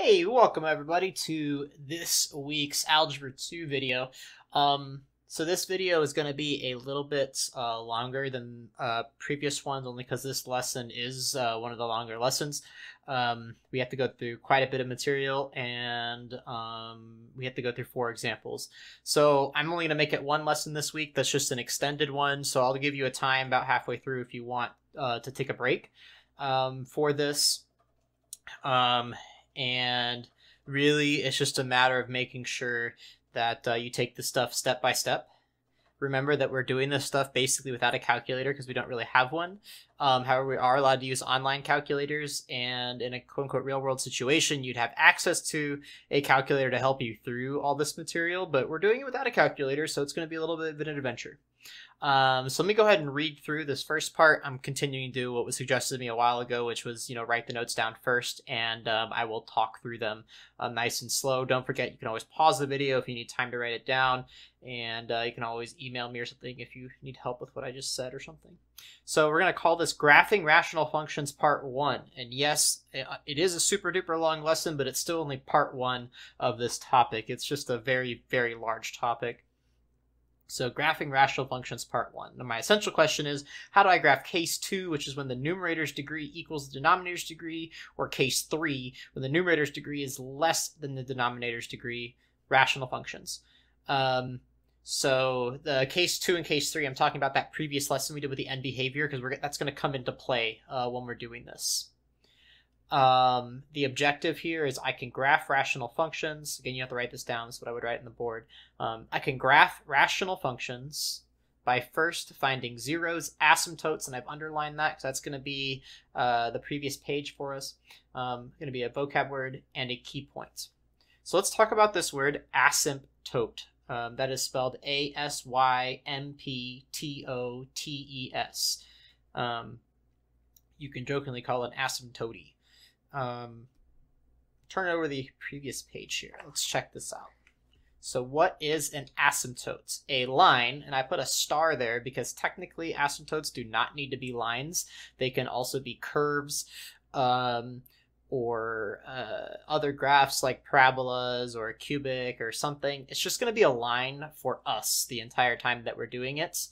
Hey, welcome everybody to this week's Algebra 2 video. Um, so this video is going to be a little bit uh, longer than uh, previous ones only because this lesson is uh, one of the longer lessons. Um, we have to go through quite a bit of material and um, we have to go through four examples. So I'm only going to make it one lesson this week. That's just an extended one. So I'll give you a time about halfway through if you want uh, to take a break um, for this. Um, and really it's just a matter of making sure that uh, you take the stuff step by step. Remember that we're doing this stuff basically without a calculator because we don't really have one um, however we are allowed to use online calculators and in a quote unquote real world situation you'd have access to a calculator to help you through all this material but we're doing it without a calculator so it's going to be a little bit of an adventure um, so let me go ahead and read through this first part. I'm continuing to do what was suggested to me a while ago, which was, you know, write the notes down first, and um, I will talk through them uh, nice and slow. Don't forget, you can always pause the video if you need time to write it down, and uh, you can always email me or something if you need help with what I just said or something. So we're going to call this Graphing Rational Functions Part 1. And yes, it is a super duper long lesson, but it's still only part 1 of this topic. It's just a very, very large topic. So graphing rational functions part one. Now my essential question is, how do I graph case two, which is when the numerator's degree equals the denominator's degree, or case three, when the numerator's degree is less than the denominator's degree, rational functions. Um, so the case two and case three, I'm talking about that previous lesson we did with the end behavior, because we're that's going to come into play uh, when we're doing this. Um, the objective here is I can graph rational functions. Again, you have to write this down. This is what I would write in the board. Um, I can graph rational functions by first finding zeros, asymptotes, and I've underlined that because that's going to be uh, the previous page for us. Um, going to be a vocab word and a key point. So let's talk about this word asymptote. Um, that is spelled A S Y M P T O T E S. Um, you can jokingly call it asymptote um, turn over the previous page here. Let's check this out. So what is an asymptote? A line, and I put a star there because technically asymptotes do not need to be lines. They can also be curves um, or uh, other graphs like parabolas or cubic or something. It's just going to be a line for us the entire time that we're doing it.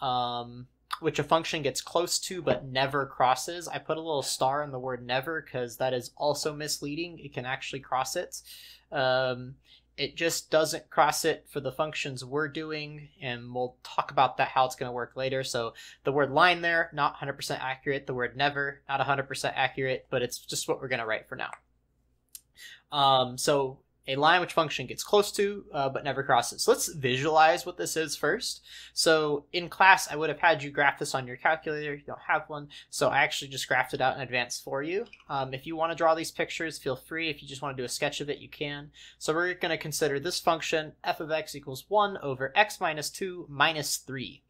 Um, which a function gets close to but never crosses. I put a little star in the word never because that is also misleading. It can actually cross it. Um, it just doesn't cross it for the functions we're doing, and we'll talk about that how it's going to work later. So the word line there, not 100% accurate. The word never, not 100% accurate, but it's just what we're going to write for now. Um, so a line which function gets close to uh, but never crosses. So let's visualize what this is first. So in class, I would have had you graph this on your calculator. You don't have one, so I actually just graphed it out in advance for you. Um, if you want to draw these pictures, feel free. If you just want to do a sketch of it, you can. So we're going to consider this function f of x equals 1 over x minus 2 minus 3.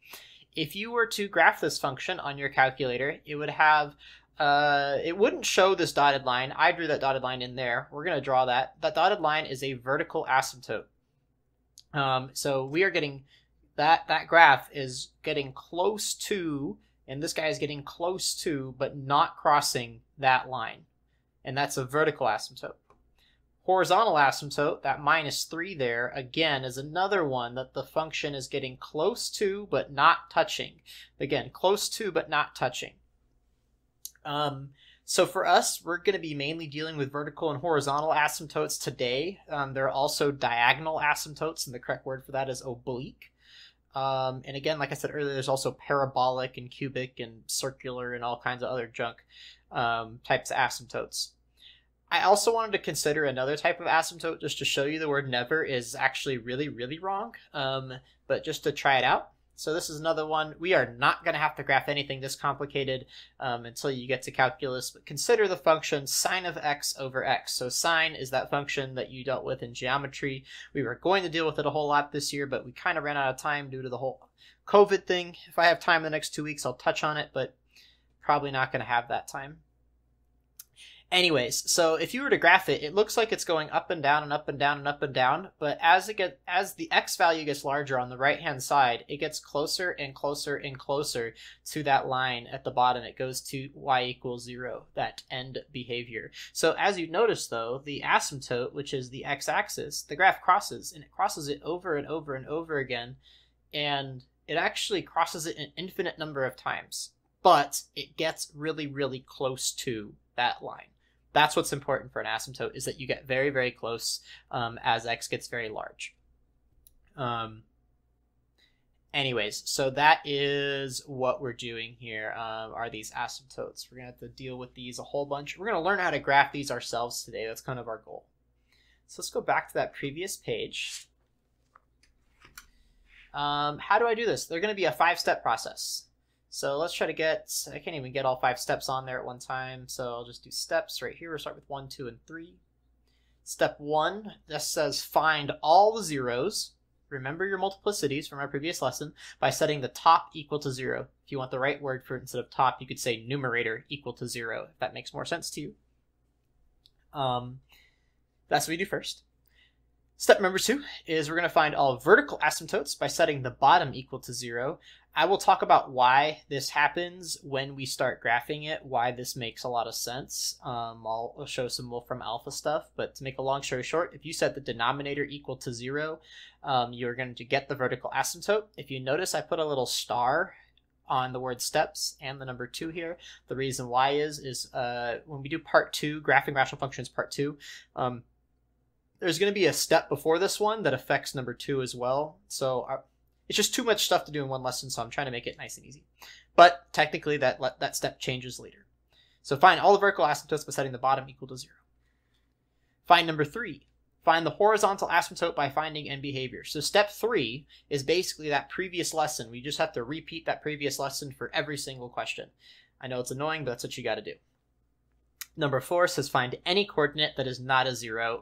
If you were to graph this function on your calculator, it would have uh, it wouldn't show this dotted line. I drew that dotted line in there. We're going to draw that. That dotted line is a vertical asymptote. Um, so we are getting that that graph is getting close to, and this guy is getting close to, but not crossing that line. And that's a vertical asymptote. Horizontal asymptote, that minus 3 there, again, is another one that the function is getting close to, but not touching. Again, close to, but not touching. Um, so for us, we're going to be mainly dealing with vertical and horizontal asymptotes today. Um, there are also diagonal asymptotes, and the correct word for that is oblique. Um, and again, like I said earlier, there's also parabolic and cubic and circular and all kinds of other junk um, types of asymptotes. I also wanted to consider another type of asymptote just to show you the word never is actually really, really wrong, um, but just to try it out. So this is another one. We are not going to have to graph anything this complicated um, until you get to calculus, but consider the function sine of x over x. So sine is that function that you dealt with in geometry. We were going to deal with it a whole lot this year, but we kind of ran out of time due to the whole COVID thing. If I have time in the next two weeks, I'll touch on it, but probably not going to have that time. Anyways, so if you were to graph it, it looks like it's going up and down and up and down and up and down, but as it get as the x value gets larger on the right-hand side, it gets closer and closer and closer to that line at the bottom. It goes to y equals 0, that end behavior. So as you notice though, the asymptote, which is the x-axis, the graph crosses and it crosses it over and over and over again, and it actually crosses it an infinite number of times, but it gets really really close to that line that's what's important for an asymptote is that you get very very close um, as x gets very large. Um, anyways so that is what we're doing here um, are these asymptotes. We're going to have to deal with these a whole bunch. We're going to learn how to graph these ourselves today. That's kind of our goal. So let's go back to that previous page. Um, how do i do this? They're going to be a five step process so let's try to get, I can't even get all five steps on there at one time, so I'll just do steps right here. We'll start with one, two, and three. Step one, this says find all the zeros. Remember your multiplicities from our previous lesson by setting the top equal to zero. If you want the right word for it instead of top, you could say numerator equal to zero, if that makes more sense to you. Um, that's what we do first. Step number two is we're going to find all vertical asymptotes by setting the bottom equal to zero. I will talk about why this happens when we start graphing it, why this makes a lot of sense. Um, I'll show some Wolfram Alpha stuff, but to make a long story short, if you set the denominator equal to zero, um, you're going to get the vertical asymptote. If you notice, I put a little star on the word steps and the number two here. The reason why is, is uh, when we do part two, graphing rational functions part two, um, there's going to be a step before this one that affects number two as well. So uh, it's just too much stuff to do in one lesson, so I'm trying to make it nice and easy. But technically, that that step changes later. So find all the vertical asymptotes by setting the bottom equal to zero. Find number three. Find the horizontal asymptote by finding end behavior. So step three is basically that previous lesson. We just have to repeat that previous lesson for every single question. I know it's annoying, but that's what you got to do. Number four says find any coordinate that is not a zero.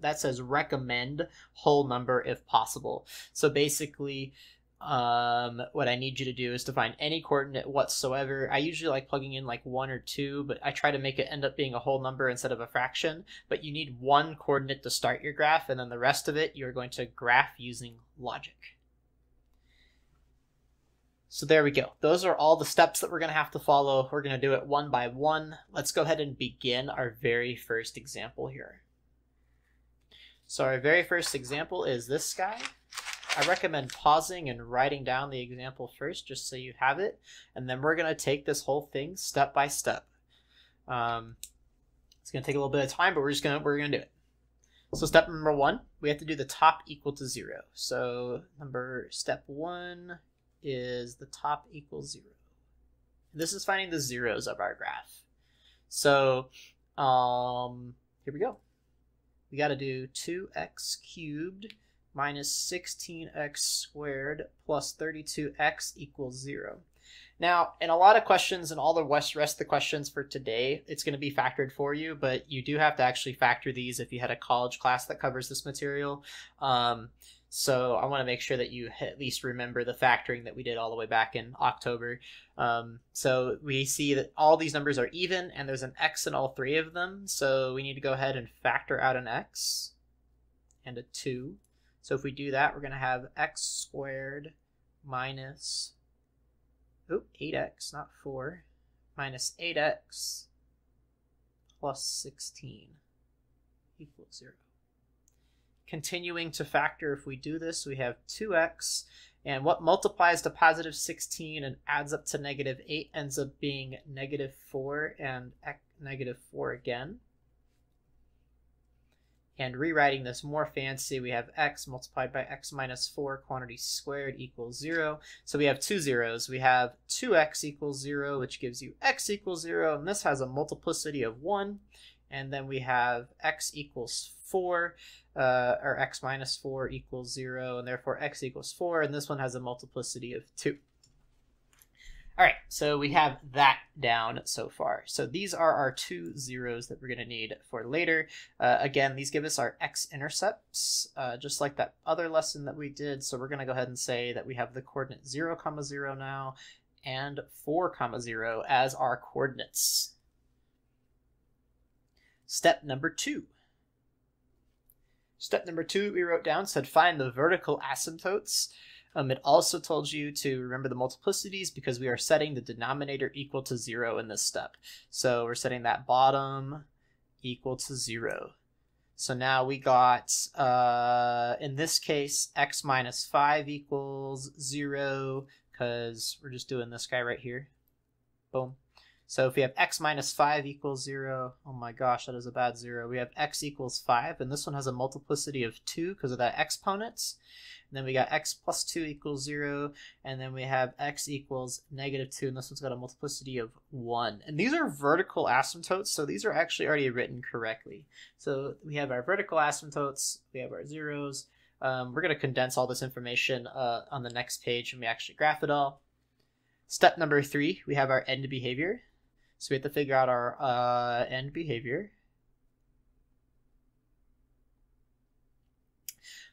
That says recommend whole number if possible. So basically, um, what I need you to do is to find any coordinate whatsoever. I usually like plugging in like one or two, but I try to make it end up being a whole number instead of a fraction. But you need one coordinate to start your graph, and then the rest of it you're going to graph using logic. So there we go. Those are all the steps that we're going to have to follow. We're going to do it one by one. Let's go ahead and begin our very first example here. So our very first example is this guy. I recommend pausing and writing down the example first just so you have it. And then we're going to take this whole thing step by step. Um, it's going to take a little bit of time, but we're just going to, we're going to do it. So step number one, we have to do the top equal to zero. So number step one is the top equals zero. This is finding the zeros of our graph. So um, here we go. We got to do 2x cubed minus 16x squared plus 32x equals 0. Now, in a lot of questions and all the rest of the questions for today, it's going to be factored for you, but you do have to actually factor these if you had a college class that covers this material. Um, so I want to make sure that you at least remember the factoring that we did all the way back in October. Um, so we see that all these numbers are even and there's an x in all three of them. So we need to go ahead and factor out an x and a 2. So if we do that, we're going to have x squared minus, oh, 8x, not 4, minus 8x plus 16 equals 0 continuing to factor, if we do this, we have 2x, and what multiplies to positive 16 and adds up to negative 8 ends up being negative 4 and negative 4 again. And rewriting this more fancy, we have x multiplied by x minus 4 quantity squared equals 0. So we have two zeros. We have 2x equals 0, which gives you x equals 0, and this has a multiplicity of 1. And then we have x equals 4, uh, or x minus 4 equals 0, and therefore x equals 4, and this one has a multiplicity of 2. All right, so we have that down so far. So these are our two zeros that we're going to need for later. Uh, again, these give us our x-intercepts, uh, just like that other lesson that we did. So we're going to go ahead and say that we have the coordinate 0, comma 0 now, and 4, comma 0 as our coordinates. Step number two. Step number two we wrote down said find the vertical asymptotes. Um, it also told you to remember the multiplicities because we are setting the denominator equal to zero in this step. So we're setting that bottom equal to zero. So now we got, uh, in this case, x minus 5 equals 0 because we're just doing this guy right here. Boom. So if we have x minus 5 equals 0, oh my gosh, that is a bad 0. We have x equals 5, and this one has a multiplicity of 2 because of that exponents. And then we got x plus 2 equals 0, and then we have x equals negative 2, and this one's got a multiplicity of 1. And these are vertical asymptotes, so these are actually already written correctly. So we have our vertical asymptotes, we have our zeros. Um, we're going to condense all this information uh, on the next page and we actually graph it all. Step number three, we have our end behavior. So we have to figure out our uh, end behavior.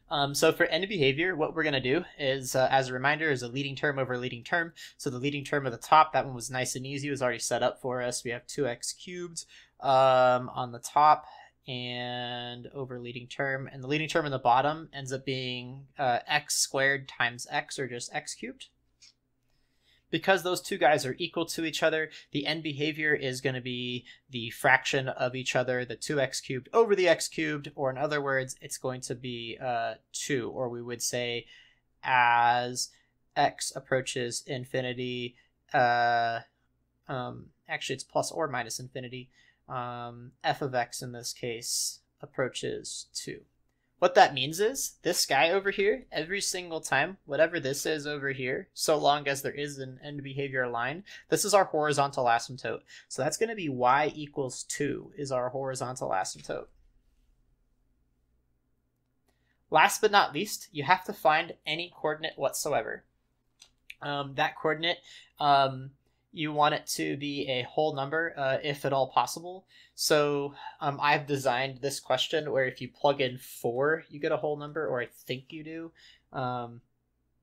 Um, so for end behavior, what we're going to do is, uh, as a reminder, is a leading term over a leading term. So the leading term at the top, that one was nice and easy. Was already set up for us. We have 2x cubed um, on the top and over leading term. And the leading term in the bottom ends up being uh, x squared times x, or just x cubed because those two guys are equal to each other, the end behavior is going to be the fraction of each other, the 2x cubed over the x cubed, or in other words, it's going to be uh, 2, or we would say as x approaches infinity, uh, um, actually it's plus or minus infinity, um, f of x in this case approaches 2. What that means is this guy over here, every single time, whatever this is over here, so long as there is an end behavior line, this is our horizontal asymptote. So that's going to be y equals 2 is our horizontal asymptote. Last but not least, you have to find any coordinate whatsoever. Um, that coordinate um, you want it to be a whole number uh, if at all possible. So um, I've designed this question where if you plug in 4, you get a whole number, or I think you do. Um,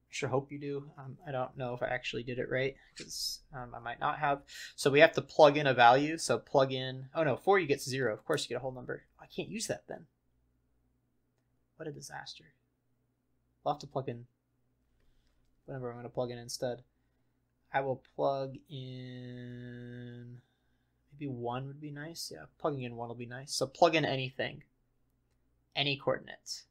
sure hope you do. Um, I don't know if I actually did it right because um, I might not have. So we have to plug in a value. So plug in, oh no, 4 you get 0. Of course you get a whole number. I can't use that then. What a disaster. I'll have to plug in whatever I'm going to plug in instead. I will plug in maybe one would be nice. Yeah, plugging in one will be nice. So plug in anything, any coordinates.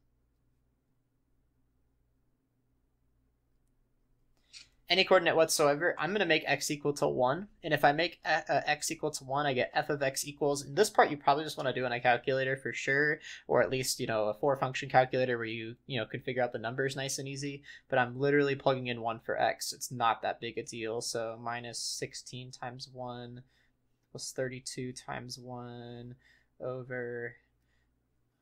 Any coordinate whatsoever, I'm going to make x equal to 1. And if I make uh, x equal to 1, I get f of x equals, in this part you probably just want to do in a calculator for sure, or at least, you know, a four function calculator where you, you know, can figure out the numbers nice and easy. But I'm literally plugging in 1 for x. It's not that big a deal. So minus 16 times 1 plus 32 times 1 over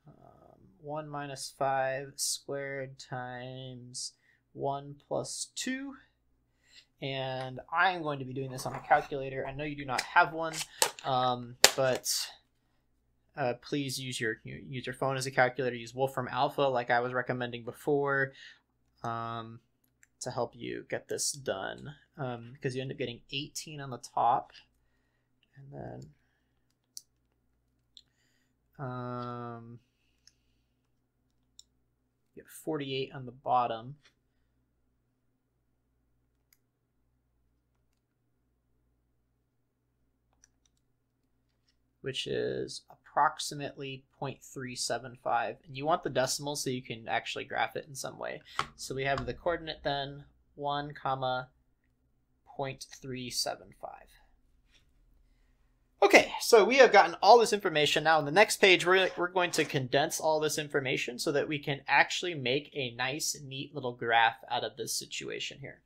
um, 1 minus 5 squared times 1 plus 2 and I am going to be doing this on a calculator. I know you do not have one, um, but uh, please use your use your phone as a calculator. Use Wolfram Alpha, like I was recommending before, um, to help you get this done. Um, because you end up getting 18 on the top, and then um, you get 48 on the bottom. Which is approximately 0.375. And you want the decimal so you can actually graph it in some way. So we have the coordinate then 1 comma 0.375. Okay, so we have gotten all this information. Now, on the next page, we're, we're going to condense all this information so that we can actually make a nice, neat little graph out of this situation here.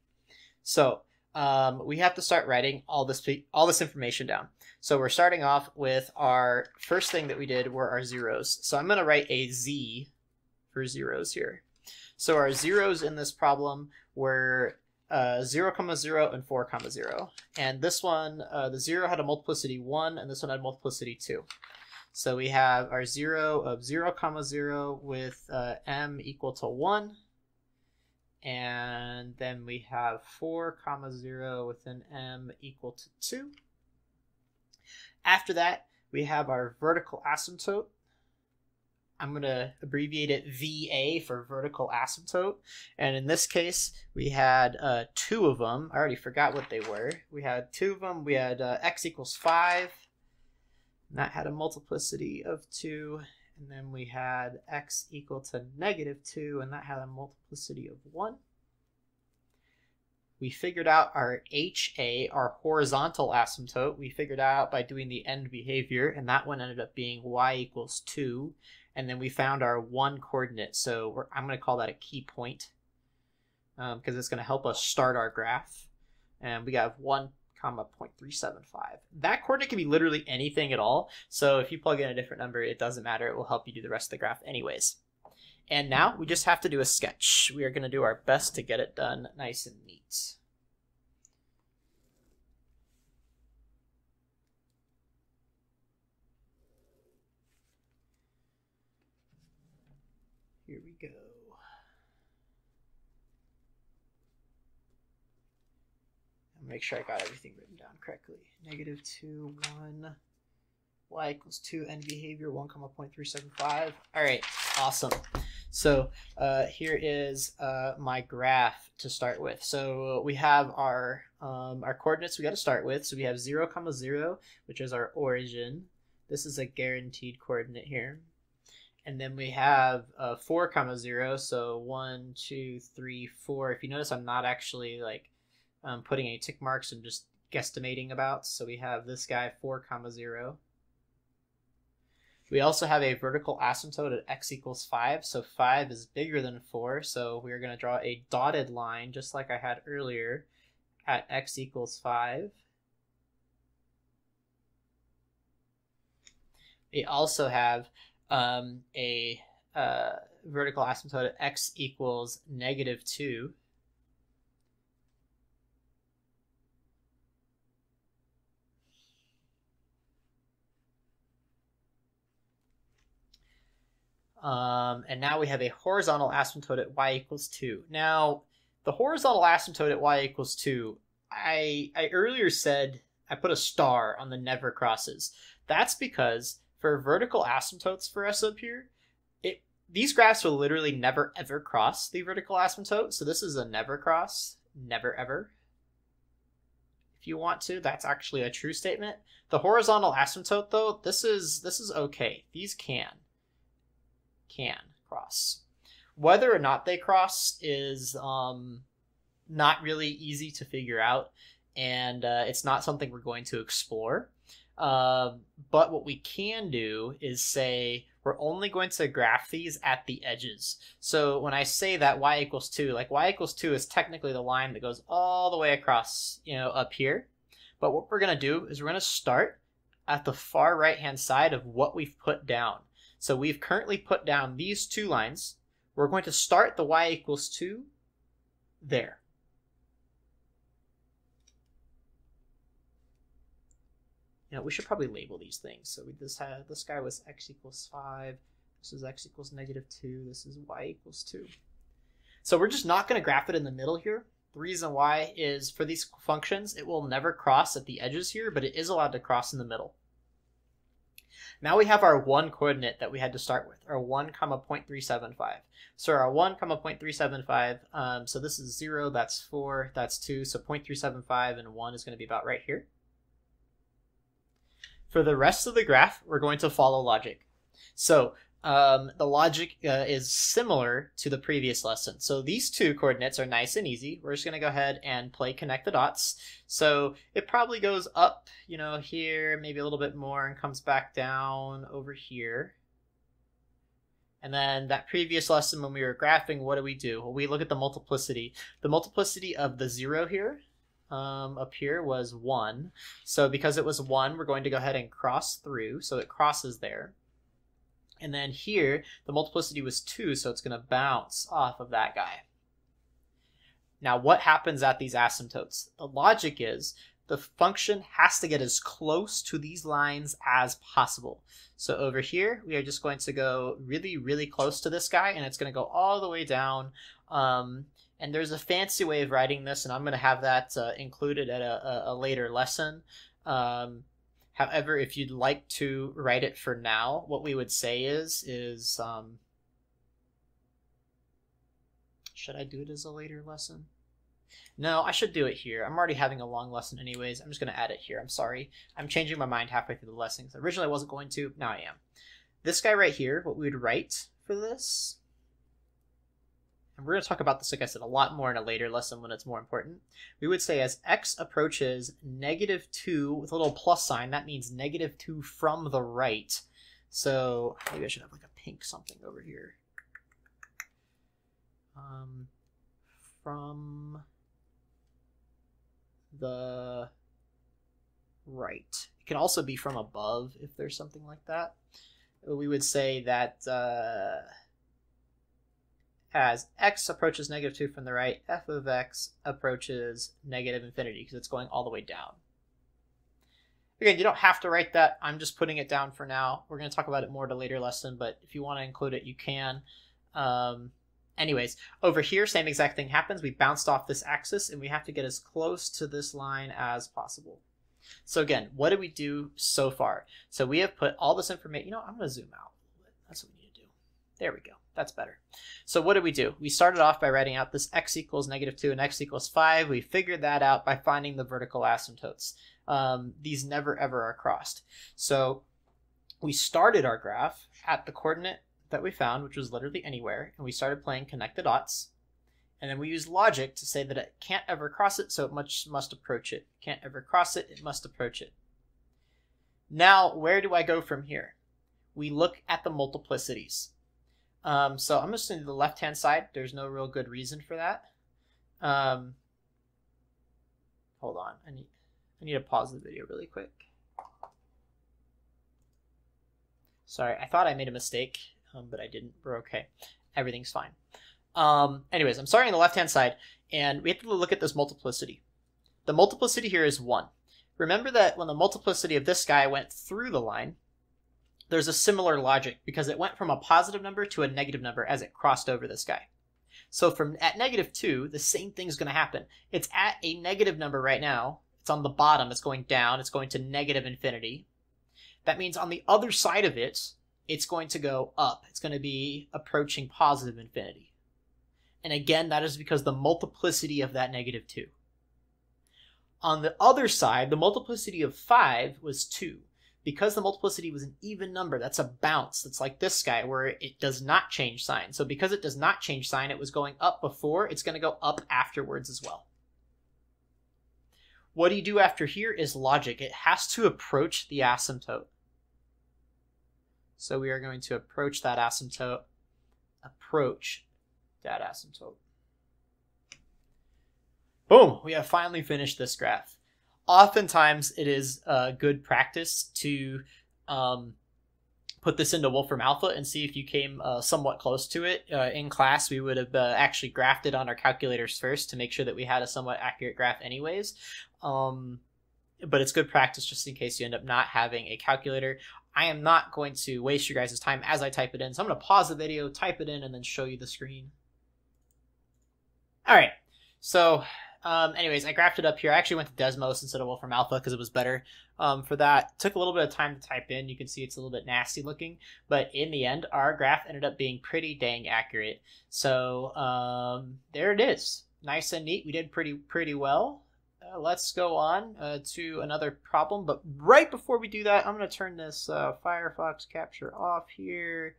So, um, we have to start writing all this all this information down. So we're starting off with our first thing that we did were our zeros. So I'm going to write a z for zeros here. So our zeros in this problem were uh, 0, comma 0 and 4, comma 0. And this one, uh, the 0 had a multiplicity 1, and this one had multiplicity 2. So we have our 0 of 0, comma 0 with uh, m equal to 1, and then we have 4 comma 0 with an m equal to 2. After that, we have our vertical asymptote. I'm going to abbreviate it VA for vertical asymptote. And in this case, we had uh, two of them. I already forgot what they were. We had two of them. We had uh, x equals 5. And that had a multiplicity of 2. And then we had x equal to negative 2, and that had a multiplicity of 1 we figured out our HA, our horizontal asymptote. We figured out by doing the end behavior, and that one ended up being y equals 2. And then we found our 1 coordinate. So I'm going to call that a key point because um, it's going to help us start our graph. And we got 1 comma 0.375. That coordinate can be literally anything at all. So if you plug in a different number, it doesn't matter. It will help you do the rest of the graph anyways. And now we just have to do a sketch. We are going to do our best to get it done nice and neat. Here we go. Make sure I got everything written down correctly. Negative 2, 1, y equals 2, end behavior 1, comma 0.375. All right, awesome. So uh, here is uh, my graph to start with. So we have our um, our coordinates we got to start with. So we have 0, comma 0, which is our origin. This is a guaranteed coordinate here. And then we have uh, 4, comma 0. So 1, 2, 3, 4. If you notice, I'm not actually like um, putting any tick marks. I'm just guesstimating about. So we have this guy 4, comma 0. We also have a vertical asymptote at x equals 5, so 5 is bigger than 4, so we're going to draw a dotted line, just like I had earlier, at x equals 5. We also have um, a uh, vertical asymptote at x equals negative 2. Um, and now we have a horizontal asymptote at y equals 2. Now, the horizontal asymptote at y equals 2, I, I earlier said I put a star on the never crosses. That's because for vertical asymptotes for us up here, it these graphs will literally never ever cross the vertical asymptote. So this is a never cross, never ever. If you want to, that's actually a true statement. The horizontal asymptote though, this is this is okay. These can can cross. Whether or not they cross is um, not really easy to figure out, and uh, it's not something we're going to explore. Uh, but what we can do is say we're only going to graph these at the edges. So when I say that y equals 2, like y equals 2 is technically the line that goes all the way across, you know, up here. But what we're going to do is we're going to start at the far right hand side of what we've put down. So we've currently put down these two lines. We're going to start the y equals 2 there. You know, we should probably label these things. So we this had this guy was x equals 5. This is x equals negative 2. This is y equals 2. So we're just not going to graph it in the middle here. The reason why is for these functions, it will never cross at the edges here, but it is allowed to cross in the middle. Now we have our one coordinate that we had to start with, our 1 comma 0.375. So our 1 comma 0.375, um, so this is 0, that's 4, that's 2, so 0.375 and 1 is going to be about right here. For the rest of the graph, we're going to follow logic. So um, the logic uh, is similar to the previous lesson. So these two coordinates are nice and easy. We're just going to go ahead and play connect the dots. So it probably goes up, you know, here, maybe a little bit more, and comes back down over here. And then that previous lesson when we were graphing, what do we do? Well, we look at the multiplicity. The multiplicity of the zero here um, up here was 1. So because it was 1, we're going to go ahead and cross through. So it crosses there. And then here, the multiplicity was 2, so it's going to bounce off of that guy. Now, what happens at these asymptotes? The logic is the function has to get as close to these lines as possible. So over here, we are just going to go really, really close to this guy, and it's going to go all the way down. Um, and there's a fancy way of writing this, and I'm going to have that uh, included at a, a, later lesson. Um, However, if you'd like to write it for now, what we would say is, is, um, should I do it as a later lesson? No, I should do it here. I'm already having a long lesson anyways. I'm just going to add it here. I'm sorry. I'm changing my mind halfway through the lesson. Originally I wasn't going to. Now I am. This guy right here, what we would write for this, and we're going to talk about this, like I said, a lot more in a later lesson when it's more important. We would say as x approaches negative 2 with a little plus sign, that means negative 2 from the right. So maybe I should have like a pink something over here. Um, from the right. It can also be from above if there's something like that. We would say that uh, as x approaches negative 2 from the right, f of x approaches negative infinity because it's going all the way down. Again, you don't have to write that. I'm just putting it down for now. We're going to talk about it more at a later lesson, but if you want to include it, you can. Um, anyways, over here, same exact thing happens. We bounced off this axis, and we have to get as close to this line as possible. So again, what did we do so far? So we have put all this information, you know, I'm going to zoom out. That's what we need to do. There we go. That's better. So what did we do? We started off by writing out this x equals negative 2 and x equals 5. We figured that out by finding the vertical asymptotes. Um, these never ever are crossed. So we started our graph at the coordinate that we found, which was literally anywhere, and we started playing connect the dots. And then we used logic to say that it can't ever cross it, so it much must approach it. Can't ever cross it, it must approach it. Now, where do I go from here? We look at the multiplicities. Um, so I'm just to the left-hand side. There's no real good reason for that. Um, hold on. I need, I need to pause the video really quick. Sorry, I thought I made a mistake, um, but I didn't. We're okay. Everything's fine. Um, anyways, I'm starting on the left-hand side, and we have to look at this multiplicity. The multiplicity here is 1. Remember that when the multiplicity of this guy went through the line, there's a similar logic because it went from a positive number to a negative number as it crossed over this guy. So from at negative 2, the same thing's going to happen. It's at a negative number right now. It's on the bottom. It's going down. It's going to negative infinity. That means on the other side of it, it's going to go up. It's going to be approaching positive infinity. And again, that is because the multiplicity of that negative 2. On the other side, the multiplicity of 5 was 2 because the multiplicity was an even number, that's a bounce. That's like this guy where it does not change sign. So because it does not change sign, it was going up before, it's going to go up afterwards as well. What do you do after here is logic. It has to approach the asymptote. So we are going to approach that asymptote, approach that asymptote. Boom, we have finally finished this graph oftentimes it is uh, good practice to um, put this into Wolfram Alpha and see if you came uh, somewhat close to it. Uh, in class, we would have uh, actually graphed it on our calculators first to make sure that we had a somewhat accurate graph anyways. Um, but it's good practice just in case you end up not having a calculator. I am not going to waste your guys' time as I type it in. So I'm going to pause the video, type it in, and then show you the screen. All right. So um, anyways, I graphed it up here. I actually went to Desmos instead of Wolfram Alpha because it was better um, for that. Took a little bit of time to type in. You can see it's a little bit nasty looking, but in the end, our graph ended up being pretty dang accurate. So um, there it is, nice and neat. We did pretty pretty well. Uh, let's go on uh, to another problem. But right before we do that, I'm going to turn this uh, Firefox capture off here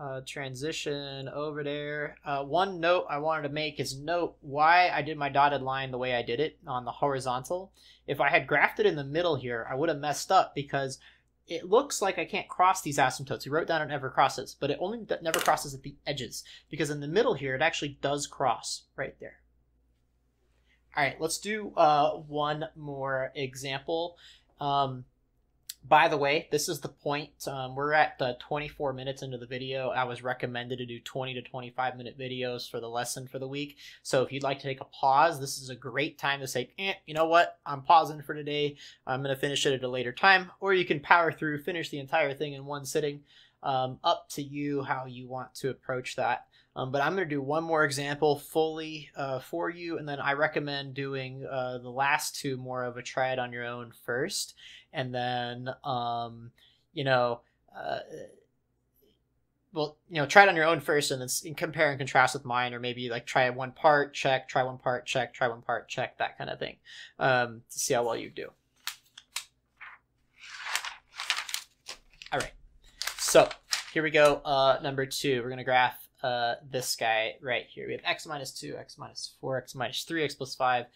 uh, transition over there. Uh, one note I wanted to make is note why I did my dotted line the way I did it on the horizontal. If I had graphed it in the middle here, I would have messed up because it looks like I can't cross these asymptotes. We wrote down it never crosses, but it only never crosses at the edges because in the middle here, it actually does cross right there. All right, let's do uh, one more example. Um, by the way, this is the point. Um, we're at the 24 minutes into the video. I was recommended to do 20 to 25 minute videos for the lesson for the week. So if you'd like to take a pause, this is a great time to say, eh, you know what? I'm pausing for today. I'm going to finish it at a later time. Or you can power through, finish the entire thing in one sitting. Um, up to you how you want to approach that. Um, but I'm going to do one more example fully uh, for you, and then I recommend doing uh, the last two more of a try it on your own first, and then um, you know. Uh, well, you know, try it on your own first, and then compare and contrast with mine, or maybe like try one part, check, try one part, check, try one part, check, that kind of thing, um, to see how well you do. All right, so here we go. Uh, number two, we're gonna graph uh, this guy right here. We have x minus two, x minus four, x minus three, x plus five,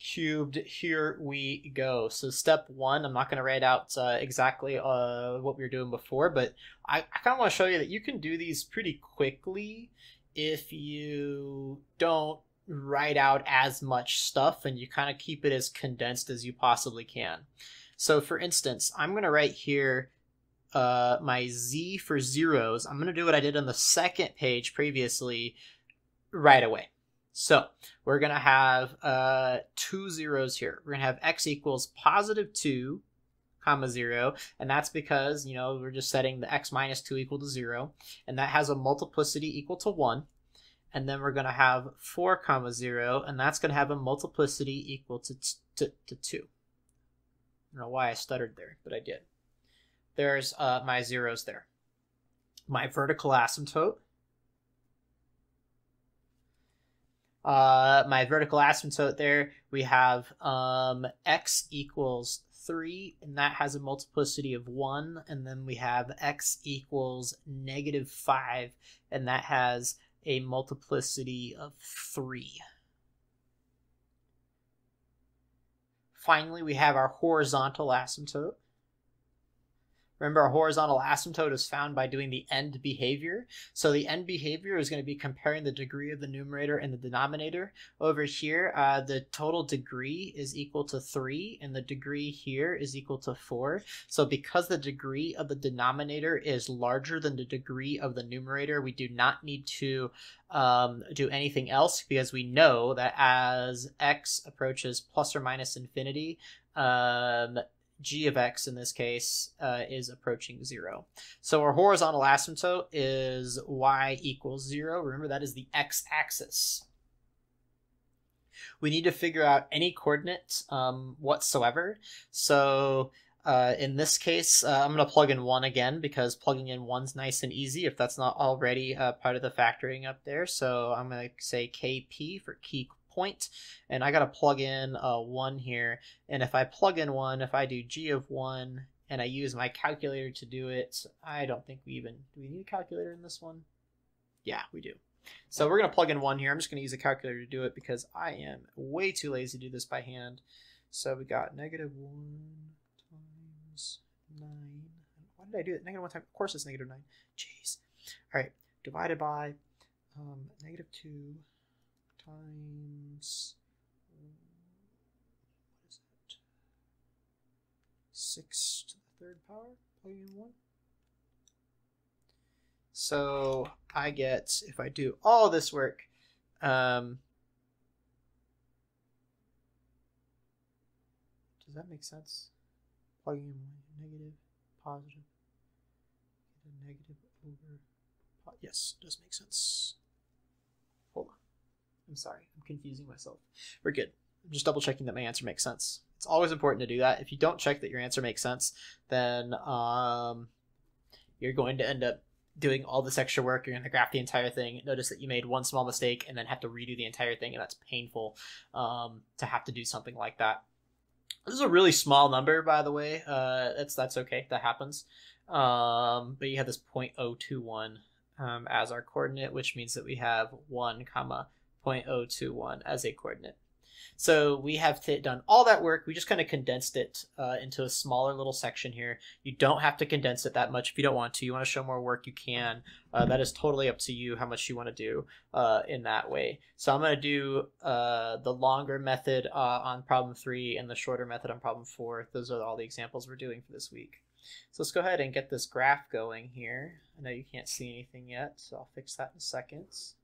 cubed. Here we go. So step one, I'm not going to write out uh, exactly uh, what we were doing before, but I, I kind of want to show you that you can do these pretty quickly if you don't write out as much stuff and you kind of keep it as condensed as you possibly can. So for instance, I'm going to write here uh, my z for zeros. I'm going to do what I did on the second page previously right away. So we're going to have uh, two zeros here. We're going to have x equals positive 2 comma 0 and that's because you know we're just setting the x minus 2 equal to 0 and that has a multiplicity equal to 1 and then we're going to have 4 comma 0 and that's going to have a multiplicity equal to, to, to 2 I don't know why I stuttered there but I did there's uh, my zeros there my vertical asymptote uh, my vertical asymptote there, we have um, x equals 3, and that has a multiplicity of 1. And then we have x equals negative 5, and that has a multiplicity of 3. Finally, we have our horizontal asymptote. Remember, a horizontal asymptote is found by doing the end behavior. So the end behavior is going to be comparing the degree of the numerator and the denominator. Over here, uh, the total degree is equal to 3, and the degree here is equal to 4. So because the degree of the denominator is larger than the degree of the numerator, we do not need to um, do anything else because we know that as x approaches plus or minus infinity, um, g of x in this case uh, is approaching zero. So our horizontal asymptote is y equals zero. Remember that is the x-axis. We need to figure out any coordinate um, whatsoever. So uh, in this case, uh, I'm going to plug in 1 again because plugging in 1's nice and easy if that's not already uh, part of the factoring up there. So I'm going to say KP for key point, and I got to plug in a 1 here. And if I plug in 1, if I do g of 1, and I use my calculator to do it, I don't think we even, do we need a calculator in this one? Yeah, we do. So we're going to plug in 1 here. I'm just going to use a calculator to do it because I am way too lazy to do this by hand. So we got negative 1 times 9. Why did I do it? Negative 1 times, of course it's negative 9. Jeez. All right, divided by um, negative 2 times what is that? Six to the third power, plugging in one. So I get if I do all this work, um, does that make sense? Plugging in negative, positive, negative over. Yes, does make sense. I'm sorry, I'm confusing myself. We're good. I'm just double checking that my answer makes sense. It's always important to do that. If you don't check that your answer makes sense, then um, you're going to end up doing all this extra work. You're going to graph the entire thing. Notice that you made one small mistake and then have to redo the entire thing, and that's painful um, to have to do something like that. This is a really small number, by the way. Uh, that's that's okay. That happens. Um, but you have this 0.021 um, as our coordinate, which means that we have 1 comma 0.021 as a coordinate. So we have done all that work. We just kind of condensed it uh, into a smaller little section here. You don't have to condense it that much if you don't want to. You want to show more work, you can. Uh, that is totally up to you how much you want to do uh, in that way. So I'm going to do uh, the longer method uh, on problem three and the shorter method on problem four. Those are all the examples we're doing for this week. So let's go ahead and get this graph going here. I know you can't see anything yet, so I'll fix that in seconds.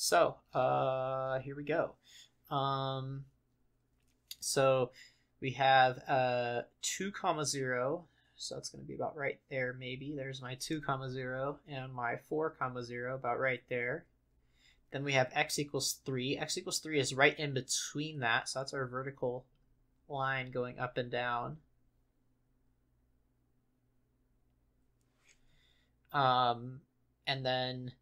So, uh, here we go. Um, so we have uh, 2 comma 0, So that's going to be about right there, maybe. There's my 2 comma 0 and my 4 comma 0, about right there. Then we have x equals 3. x equals 3 is right in between that, so that's our vertical line going up and down. Um, and then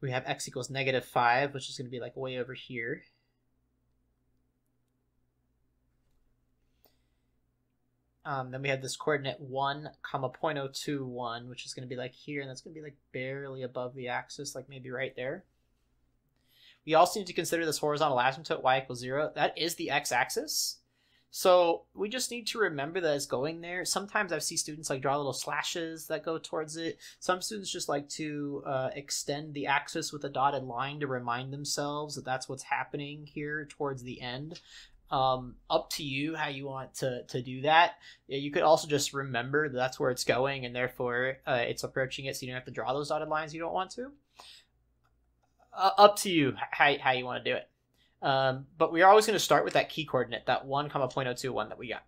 we have x equals negative 5, which is going to be like way over here. Um, then we have this coordinate 1, comma 0.021, which is going to be like here, and that's going to be like barely above the axis, like maybe right there. We also need to consider this horizontal asymptote y equals 0. That is the x-axis. So we just need to remember that it's going there. Sometimes I see students like draw little slashes that go towards it. Some students just like to uh, extend the axis with a dotted line to remind themselves that that's what's happening here towards the end um, up to you how you want to, to do that. You could also just remember that that's where it's going and therefore uh, it's approaching it so you don't have to draw those dotted lines you don't want to. Uh, up to you how, how you want to do it. Um, but we're always going to start with that key coordinate, that 1 comma 0.021 that we got.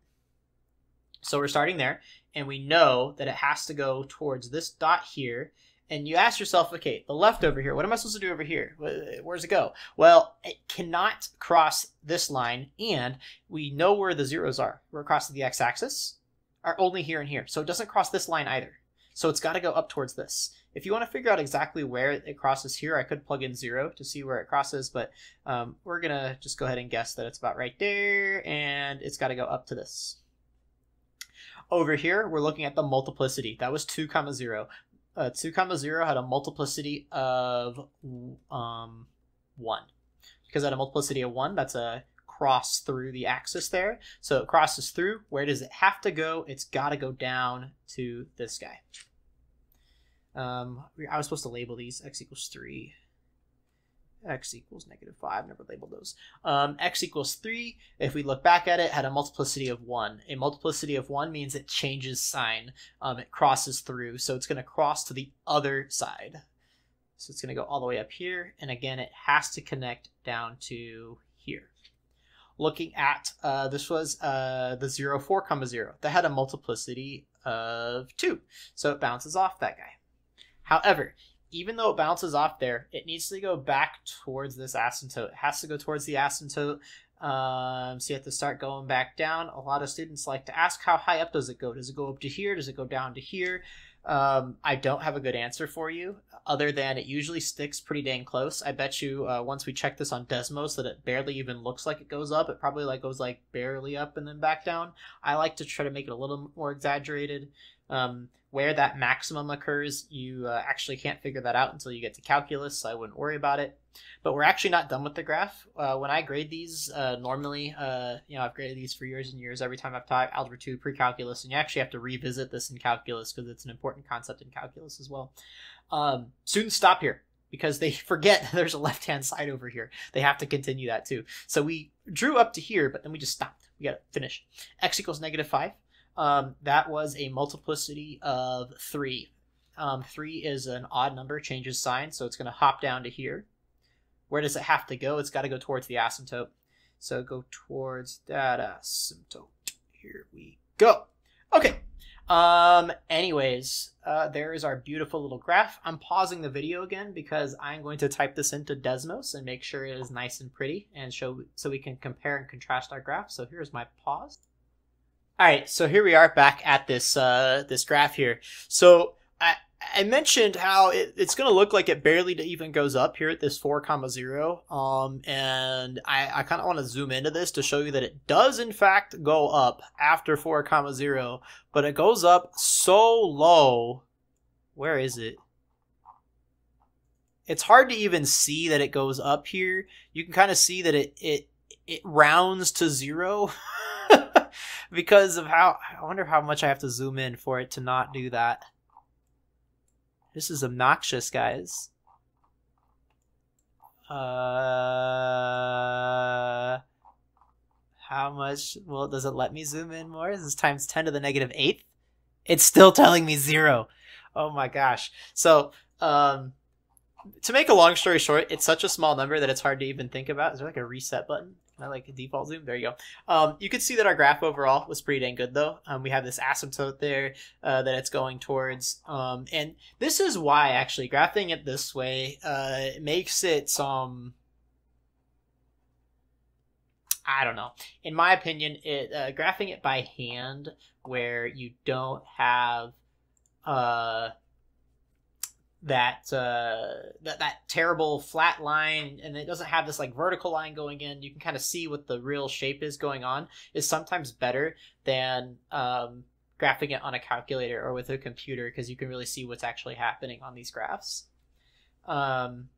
So we're starting there, and we know that it has to go towards this dot here, and you ask yourself, okay, the left over here, what am I supposed to do over here? Where's it go? Well, it cannot cross this line, and we know where the zeros are. We're across the x-axis, are only here and here. So it doesn't cross this line either. So it's got to go up towards this. If you want to figure out exactly where it crosses here, I could plug in zero to see where it crosses, but um, we're going to just go ahead and guess that it's about right there, and it's got to go up to this. Over here, we're looking at the multiplicity. That was 2 comma 0 uh, 2 comma 0 had a multiplicity of um, 1. Because at a multiplicity of 1, that's a cross through the axis there. So it crosses through. Where does it have to go? It's got to go down to this guy. Um, I was supposed to label these x equals 3 x equals negative 5. Never labeled those. Um, x equals 3, if we look back at it, had a multiplicity of 1. A multiplicity of 1 means it changes sign. Um, it crosses through, so it's going to cross to the other side. So it's going to go all the way up here, and again, it has to connect down to here. Looking at, uh, this was uh, the 0, 4, comma 0. That had a multiplicity of 2, so it bounces off that guy. However, even though it bounces off there, it needs to go back towards this asymptote. It has to go towards the asymptote. Um, so you have to start going back down. A lot of students like to ask, how high up does it go? Does it go up to here? Does it go down to here? Um, I don't have a good answer for you, other than it usually sticks pretty dang close. I bet you uh, once we check this on Desmos that it barely even looks like it goes up. It probably like goes like barely up and then back down. I like to try to make it a little more exaggerated. Um, where that maximum occurs, you uh, actually can't figure that out until you get to calculus, so I wouldn't worry about it. But we're actually not done with the graph. Uh, when I grade these, uh, normally, uh, you know, I've graded these for years and years every time I've taught Algebra 2 pre-calculus, and you actually have to revisit this in calculus because it's an important concept in calculus as well. Um, students stop here because they forget there's a left-hand side over here. They have to continue that too. So we drew up to here, but then we just stopped. We got to finish. x equals negative 5 um, that was a multiplicity of 3. Um, 3 is an odd number, changes sign, so it's going to hop down to here. Where does it have to go? It's got to go towards the asymptote. So go towards that asymptote. Here we go. Okay. Um, anyways, uh, there is our beautiful little graph. I'm pausing the video again because I'm going to type this into Desmos and make sure it is nice and pretty and show so we can compare and contrast our graph. So here's my pause. All right, so here we are back at this uh, this graph here. So I I mentioned how it, it's going to look like it barely even goes up here at this four comma zero. Um, and I I kind of want to zoom into this to show you that it does in fact go up after four comma zero, but it goes up so low. Where is it? It's hard to even see that it goes up here. You can kind of see that it it it rounds to zero. because of how I wonder how much I have to zoom in for it to not do that. This is obnoxious, guys. Uh, how much? Well, does it let me zoom in more? This is times 10 to the negative 8th. It's still telling me zero. Oh my gosh. So, um, to make a long story short, it's such a small number that it's hard to even think about. Is there like a reset button? I like a default zoom. There you go. Um, you can see that our graph overall was pretty dang good though. Um, we have this asymptote there uh, that it's going towards. Um, and this is why actually graphing it this way uh, makes it some. I don't know. In my opinion, it uh, graphing it by hand where you don't have uh that uh that that terrible flat line and it doesn't have this like vertical line going in. You can kind of see what the real shape is going on. Is sometimes better than um graphing it on a calculator or with a computer because you can really see what's actually happening on these graphs. Um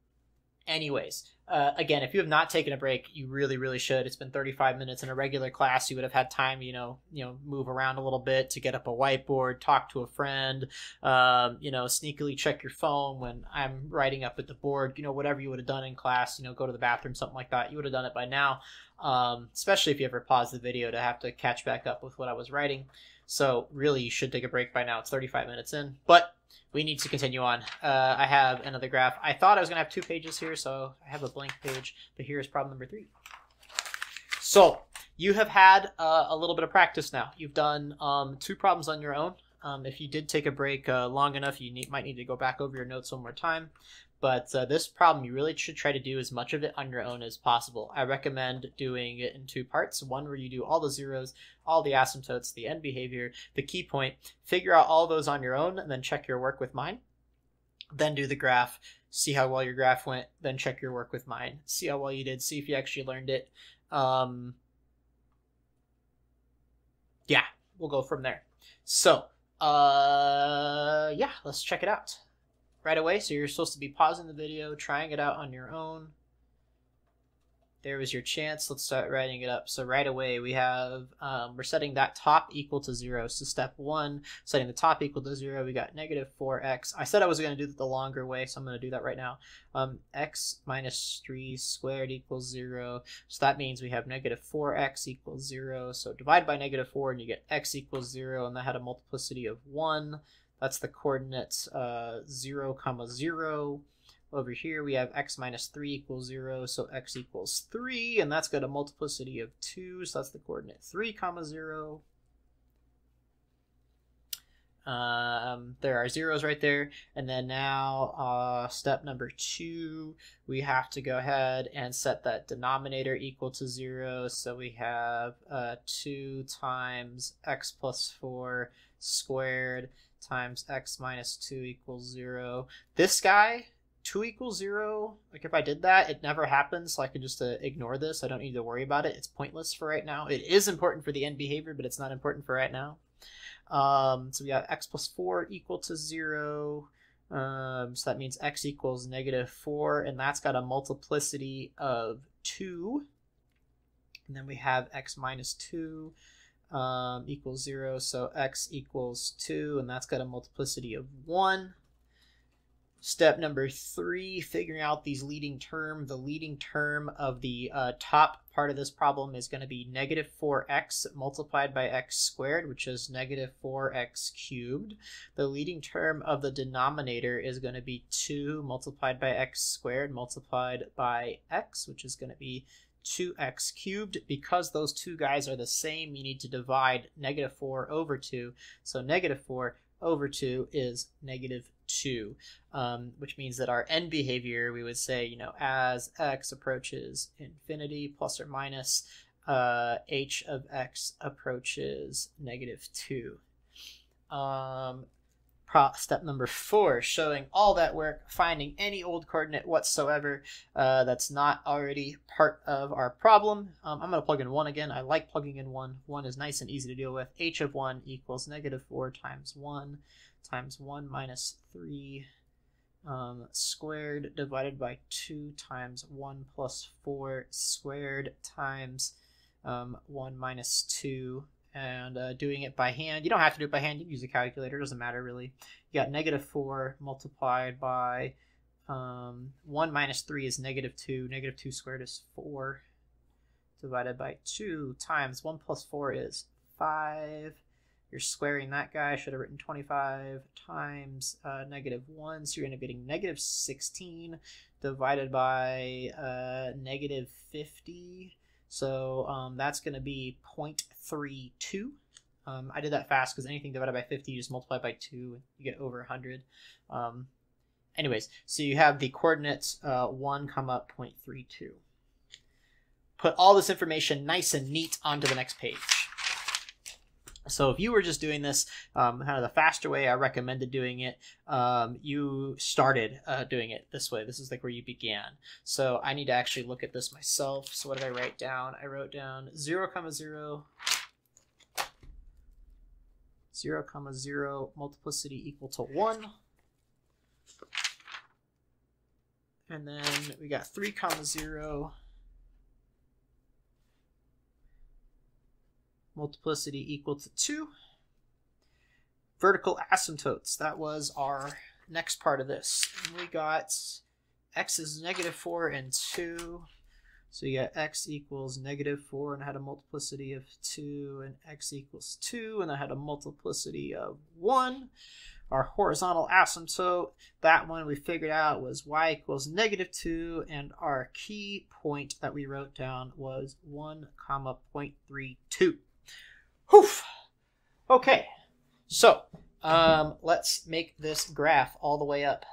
anyways uh, again if you have not taken a break you really really should. It's been 35 minutes in a regular class. You would have had time you know you know move around a little bit to get up a whiteboard talk to a friend um, you know sneakily check your phone when i'm writing up at the board you know whatever you would have done in class you know go to the bathroom something like that. You would have done it by now um, especially if you ever pause the video to have to catch back up with what i was writing. So really you should take a break by now. It's 35 minutes in but we need to continue on. Uh, I have another graph. I thought I was going to have two pages here, so I have a blank page, but here's problem number three. So you have had uh, a little bit of practice now. You've done um, two problems on your own. Um, if you did take a break uh, long enough, you need, might need to go back over your notes one more time. But uh, this problem, you really should try to do as much of it on your own as possible. I recommend doing it in two parts. One where you do all the zeros, all the asymptotes, the end behavior, the key point, figure out all those on your own, and then check your work with mine. Then do the graph, see how well your graph went, then check your work with mine, see how well you did, see if you actually learned it. Um, yeah, we'll go from there. So, uh, yeah, let's check it out right away. So you're supposed to be pausing the video, trying it out on your own. There was your chance. Let's start writing it up. So right away we have, um, we're setting that top equal to zero. So step one, setting the top equal to zero, we got negative 4x. I said I was going to do it the longer way, so I'm going to do that right now. Um, x minus 3 squared equals zero. So that means we have negative 4x equals zero. So divide by negative 4 and you get x equals zero, and that had a multiplicity of 1. That's the coordinates uh, 0, comma 0. Over here we have x minus 3 equals 0, so x equals 3, and that's got a multiplicity of 2, so that's the coordinate 3, comma 0. Um, there are zeros right there. And then now, uh, step number two, we have to go ahead and set that denominator equal to zero. So we have uh, 2 times x plus 4 squared times x minus 2 equals 0. This guy, 2 equals 0, like if I did that, it never happens, so I can just uh, ignore this. I don't need to worry about it. It's pointless for right now. It is important for the end behavior, but it's not important for right now. Um, so we have x plus 4 equal to 0. Um, so that means x equals negative 4, and that's got a multiplicity of 2. And then we have x minus 2 um, equals 0, so x equals 2, and that's got a multiplicity of 1. Step number three, figuring out these leading term. The leading term of the uh, top part of this problem is going to be negative 4x multiplied by x squared, which is negative 4x cubed. The leading term of the denominator is going to be 2 multiplied by x squared multiplied by x, which is going to be 2x cubed. Because those two guys are the same, you need to divide negative 4 over 2. So negative 4 over 2 is negative 2, um, which means that our end behavior, we would say, you know, as x approaches infinity plus or minus, uh, h of x approaches negative 2. Um, step number four, showing all that work, finding any old coordinate whatsoever uh, that's not already part of our problem. Um, I'm going to plug in 1 again. I like plugging in 1. 1 is nice and easy to deal with. h of 1 equals negative 4 times 1 times 1 minus 3 um, squared divided by 2 times 1 plus 4 squared times um, 1 minus 2 and uh, doing it by hand. You don't have to do it by hand. You use a calculator. It doesn't matter really. You got negative 4 multiplied by um, 1 minus 3 is negative 2. Negative 2 squared is 4 divided by 2 times 1 plus 4 is 5. You're squaring that guy. I should have written 25 times uh, negative 1. So you're going to be getting negative 16 divided by uh, negative 50 So um, that's going to be 0.32. Um, I did that fast because anything divided by 50, you just multiply by 2, you get over 100. Um, anyways, so you have the coordinates uh, 1 comma 0.32. Put all this information nice and neat onto the next page. So if you were just doing this um, kind of the faster way, I recommended doing it. Um, you started uh, doing it this way. This is like where you began. So I need to actually look at this myself. So what did I write down? I wrote down 0, comma 0, 0, comma 0, multiplicity equal to 1. And then we got 3, comma 0, multiplicity equal to 2. Vertical asymptotes, that was our next part of this. And we got x is negative 4 and 2. So you got x equals negative 4 and had a multiplicity of 2 and x equals 2 and I had a multiplicity of 1. Our horizontal asymptote, that one we figured out was y equals negative 2 and our key point that we wrote down was 1 comma 0.32. Whew. Okay, so um, let's make this graph all the way up.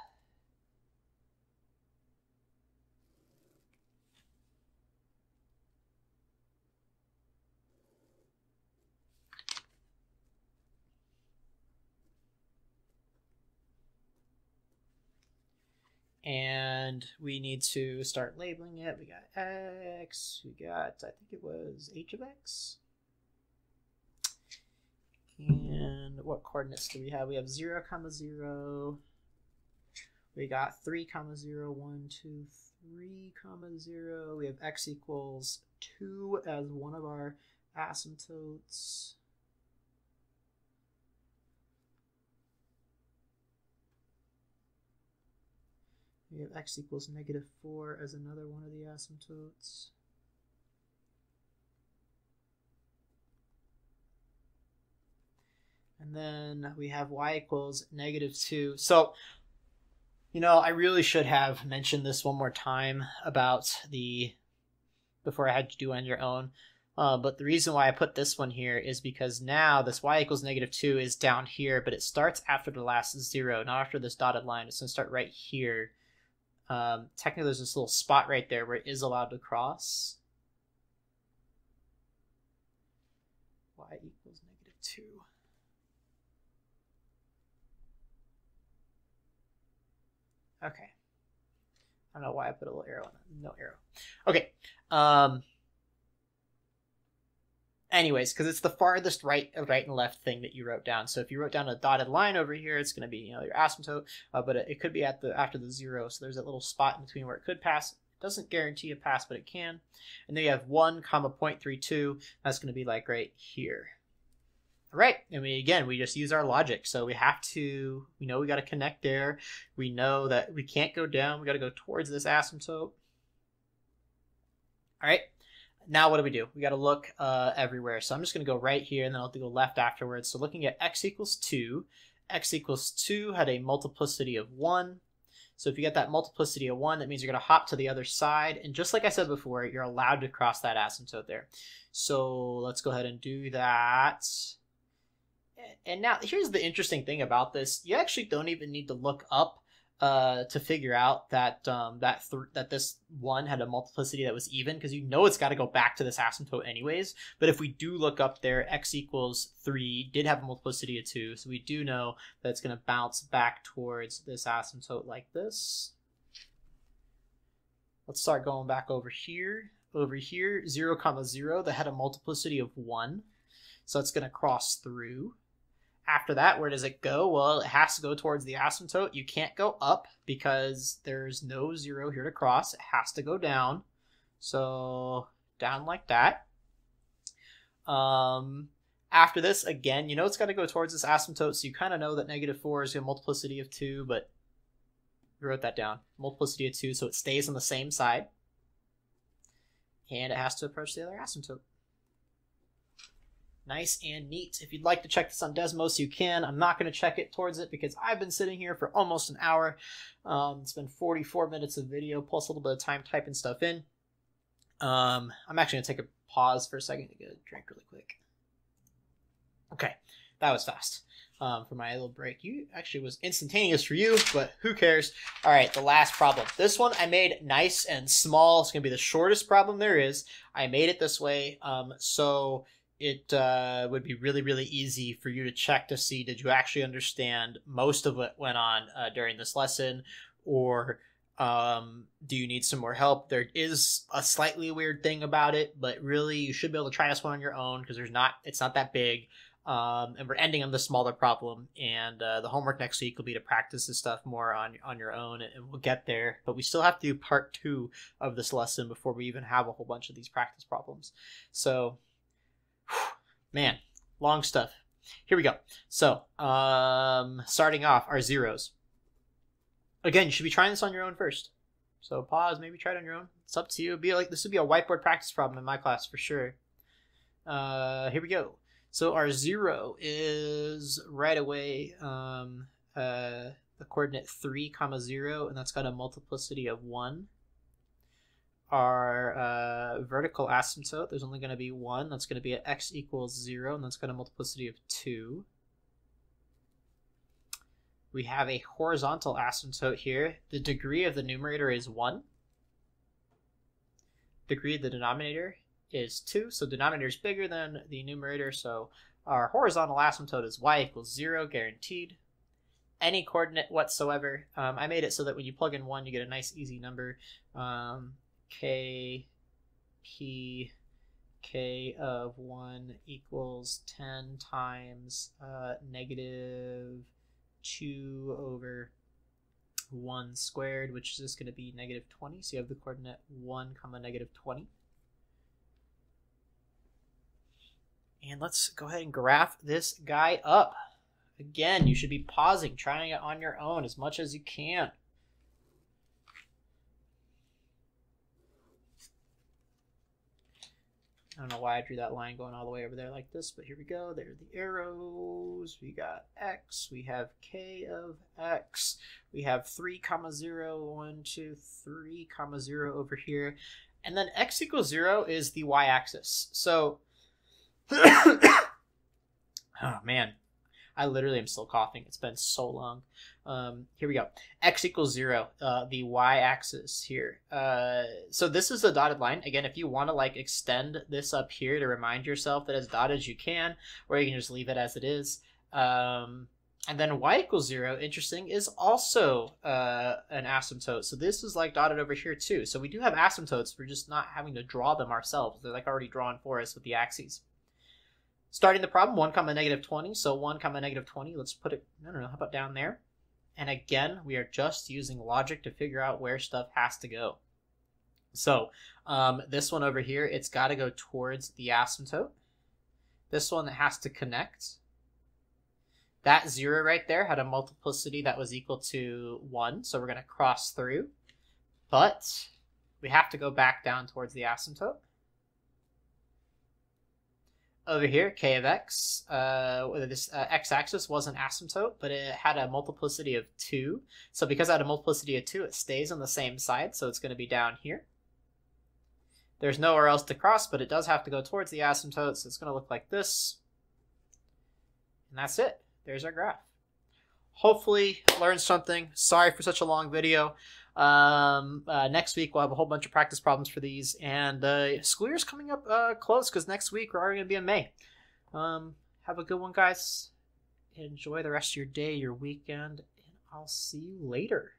and we need to start labeling it. We got x, we got, I think it was h of x. And what coordinates do we have? We have 0, comma 0. We got 3, comma 0, 1, 2, 3, comma 0. We have x equals 2 as one of our asymptotes. We have x equals negative 4 as another one of the asymptotes. And then we have y equals negative 2. So, you know, I really should have mentioned this one more time about the, before I had to do on your own. Uh, but the reason why I put this one here is because now this y equals negative 2 is down here, but it starts after the last 0, not after this dotted line. It's going to start right here. Um, technically, there's this little spot right there where it is allowed to cross. y equals negative 2. Okay. I don't know why I put a little arrow on it. No arrow. Okay. Um. Anyways, because it's the farthest right, right and left thing that you wrote down. So if you wrote down a dotted line over here, it's going to be you know your asymptote, uh, but it, it, could be at the after the zero. So there's a little spot in between where it could pass. It doesn't guarantee a pass, but it can. And then you have one comma point three two. That's going to be like right here. Right, and we again we just use our logic. So we have to, we know we got to connect there. We know that we can't go down. We got to go towards this asymptote. All right, now what do we do? We got to look uh, everywhere. So I'm just going to go right here, and then I'll go left afterwards. So looking at x equals two, x equals two had a multiplicity of one. So if you get that multiplicity of one, that means you're going to hop to the other side. And just like I said before, you're allowed to cross that asymptote there. So let's go ahead and do that and now here's the interesting thing about this: you actually don't even need to look up uh, to figure out that um, that th- that this one had a multiplicity that was even because you know it's got to go back to this asymptote anyways. But if we do look up there, x equals three did have a multiplicity of two, so we do know that it's going to bounce back towards this asymptote like this. Let's start going back over here. Over here, 0, comma 0, that had a multiplicity of 1. So it's going to cross through after that, where does it go? Well, it has to go towards the asymptote. You can't go up because there's no zero here to cross. It has to go down. So down like that. Um, after this, again, you know it's got to go towards this asymptote, so you kind of know that negative 4 is a multiplicity of 2, but we wrote that down. Multiplicity of 2, so it stays on the same side. And it has to approach the other asymptote nice and neat. If you'd like to check this on Desmos, you can. I'm not going to check it towards it because I've been sitting here for almost an hour. Um, it's been 44 minutes of video plus a little bit of time typing stuff in. Um, I'm actually going to take a pause for a second to get a drink really quick. Okay, that was fast um, for my little break. You actually was instantaneous for you, but who cares? All right, the last problem. This one I made nice and small. It's going to be the shortest problem there is. I made it this way um, so it uh, would be really, really easy for you to check to see did you actually understand most of what went on uh, during this lesson or um, do you need some more help? There is a slightly weird thing about it, but really you should be able to try this one on your own because there's not it's not that big. Um, and we're ending on the smaller problem. And uh, the homework next week will be to practice this stuff more on on your own, and we'll get there. But we still have to do part two of this lesson before we even have a whole bunch of these practice problems. So, man, long stuff. Here we go. So, um, starting off, our zeros. Again, you should be trying this on your own first. So pause, maybe try it on your own. It's up to you. It'd be like this would be a whiteboard practice problem in my class for sure. Uh, here we go. So our zero is right away um, uh, the coordinate 3 comma 0, and that's got a multiplicity of 1. Our uh, vertical asymptote, there's only going to be 1. That's going to be at x equals 0, and that's got a multiplicity of 2. We have a horizontal asymptote here. The degree of the numerator is 1. Degree of the denominator is 2, so denominator is bigger than the numerator, so our horizontal asymptote is y equals 0, guaranteed. Any coordinate whatsoever. Um, I made it so that when you plug in 1, you get a nice easy number. Um, k, p, k of 1 equals 10 times uh, negative 2 over 1 squared, which is just going to be negative 20. So you have the coordinate 1 comma negative 20. And let's go ahead and graph this guy up. Again, you should be pausing, trying it on your own as much as you can. I don't know why I drew that line going all the way over there like this, but here we go. There are the arrows. We got x. We have k of x. We have 3 comma 0, 1, 2, 3 comma 0 over here. And then x equals 0 is the y-axis. So oh man, I literally am still coughing. It's been so long. Um, here we go. X equals zero. Uh, the y-axis here. Uh, so this is a dotted line. Again, if you want to like extend this up here to remind yourself that it's dotted, as you can, or you can just leave it as it is. Um, and then y equals zero, interesting, is also uh, an asymptote. So this is like dotted over here too. So we do have asymptotes. We're just not having to draw them ourselves. They're like already drawn for us with the axes. Starting the problem, 1 comma negative 20. So 1 comma negative 20, let's put it, I don't know, how about down there? And again, we are just using logic to figure out where stuff has to go. So um, this one over here, it's got to go towards the asymptote. This one has to connect. That 0 right there had a multiplicity that was equal to 1, so we're going to cross through. But we have to go back down towards the asymptote over here, k of x, uh, this uh, x-axis was an asymptote, but it had a multiplicity of 2. So because I had a multiplicity of 2, it stays on the same side, so it's going to be down here. There's nowhere else to cross, but it does have to go towards the asymptote, so it's going to look like this. And that's it. There's our graph. Hopefully learned something. Sorry for such a long video. Um, uh, next week we'll have a whole bunch of practice problems for these, and uh, school year's coming up uh, close because next week we're already gonna be in May. Um, have a good one, guys. Enjoy the rest of your day, your weekend, and I'll see you later.